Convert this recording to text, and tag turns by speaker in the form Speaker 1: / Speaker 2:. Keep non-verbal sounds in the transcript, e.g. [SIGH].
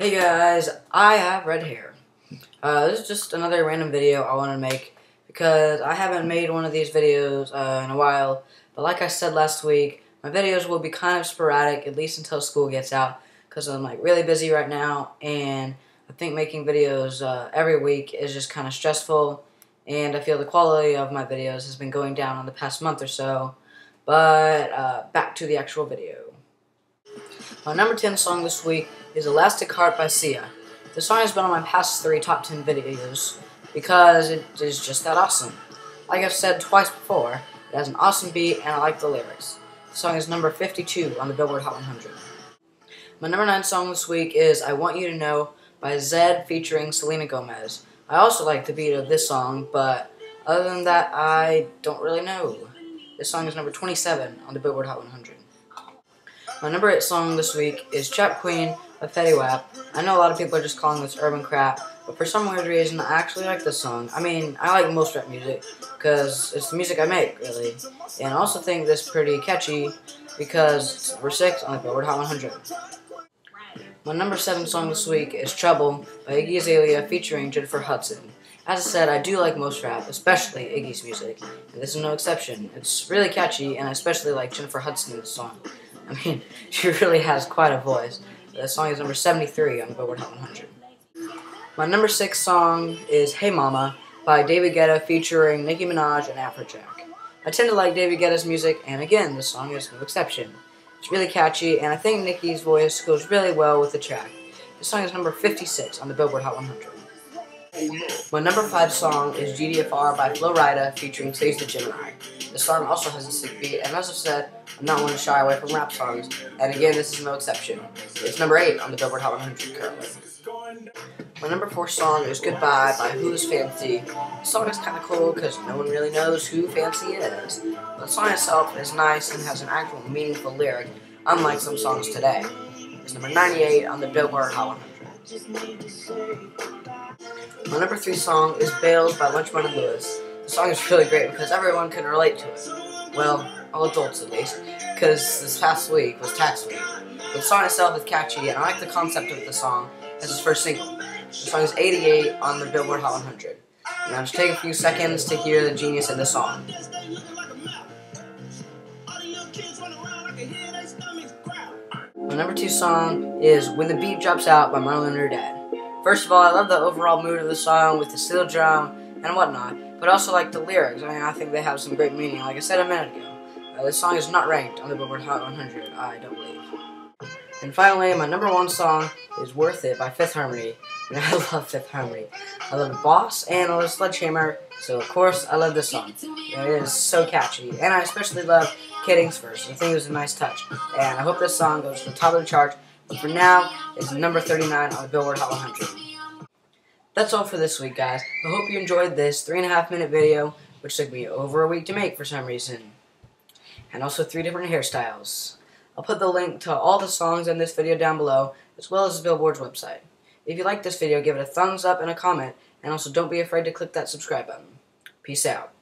Speaker 1: Hey guys, I have red hair. Uh, this is just another random video I want to make because I haven't made one of these videos uh, in a while. But like I said last week, my videos will be kind of sporadic, at least until school gets out, because I'm like really busy right now, and I think making videos uh, every week is just kind of stressful, and I feel the quality of my videos has been going down in the past month or so. But uh, back to the actual video. My number 10 song this week is Elastic Heart by Sia. The song has been on my past three top 10 videos because it is just that awesome. Like I've said twice before, it has an awesome beat and I like the lyrics. The song is number 52 on the Billboard Hot 100. My number 9 song this week is I Want You to Know by Zedd featuring Selena Gomez. I also like the beat of this song, but other than that, I don't really know. This song is number 27 on the Billboard Hot 100. My number 8 song this week is Trap Queen by Fetty Wap. I know a lot of people are just calling this urban crap, but for some weird reason, I actually like this song. I mean, I like most rap music, because it's the music I make, really. And I also think this pretty catchy, because we're 6 on the Billboard Hot 100. My number 7 song this week is Trouble by Iggy Azalea featuring Jennifer Hudson. As I said, I do like most rap, especially Iggy's music, and this is no exception. It's really catchy, and I especially like Jennifer Hudson's song. I mean, [LAUGHS] she really has quite a voice. The song is number 73 on the Billboard Hot 100. My number 6 song is Hey Mama by David Guetta featuring Nicki Minaj and Afrojack. I tend to like David Guetta's music, and again, this song is no exception. It's really catchy, and I think Nicki's voice goes really well with the track. This song is number 56 on the Billboard Hot 100. My number 5 song is GDFR by Flo Rida featuring Sage the Gemini. The song also has a sick beat, and as I've said, I'm not one to shy away from rap songs, and again, this is no exception. It's number 8 on the Billboard Hot 100 currently. My number 4 song is Goodbye by Who's Fancy. The song is kind of cool because no one really knows who Fancy is. But the song itself is nice and has an actual meaningful lyric, unlike some songs today. It's number 98 on the Billboard Hot 100. My number 3 song is Bills by Lunch Money Lewis. The song is really great because everyone can relate to it. Well, all adults at least, because this past week was tax week. But the song itself is catchy, and I like the concept of the song as his first single. The song is 88 on the Billboard Hot 100. Now just take a few seconds to hear the genius in the song. My number two song is When the Beat Drops Out by Marlon Roudette. First of all, I love the overall mood of the song with the steel drum and whatnot, but also like the lyrics. I mean, I think they have some great meaning. Like I said a minute ago, uh, this song is not ranked on the Billboard Hot 100, I don't believe. And finally, my number one song is Worth It by Fifth Harmony. And [LAUGHS] I love Fifth Harmony. I love the Boss and I love Sledgehammer, so of course I love this song. It is so catchy. And I especially love Kid Ink's verse. I think it was a nice touch. And I hope this song goes to the top of the chart. But for now, it's number 39 on the Billboard Hot 100. That's all for this week, guys. I hope you enjoyed this three and a half minute video, which took me over a week to make for some reason. And also three different hairstyles. I'll put the link to all the songs in this video down below, as well as the Billboard's website. If you like this video, give it a thumbs up and a comment, and also don't be afraid to click that subscribe button. Peace out.